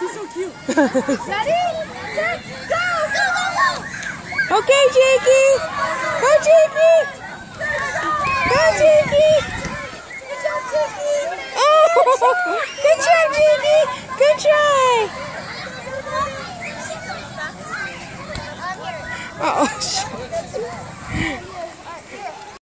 He's so cute. Ready? Set, go! Go, go, go! Okay, Jakey! Go, Jakey! Go, Jakey! Good job, Jakey! Oh! Good job, Jakey! Good try! Uh oh.